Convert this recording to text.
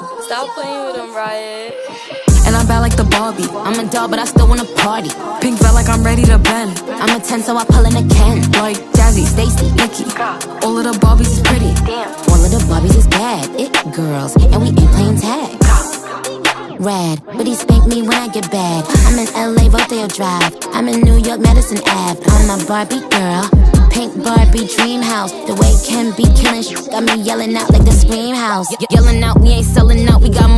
Stop playing with him, Riot. And I'm bad like the Barbie. I'm a doll, but I still wanna party. Pink felt like I'm ready to bend. I'm a 10, so I pull in a Ken. Like Jazzy, Stacy, Nikki. All of the Barbies is pretty. Damn. All of the Barbies is bad. It girls, and we ain't playing tag. Rad, but he spank me when I get bad. I'm in LA, Rodeo Drive. I'm in New York, Madison Ave. I'm a Barbie girl. Barbie dream house. The way Ken be killing got me yelling out like the scream house. Ye- yelling out, we ain't selling out. We got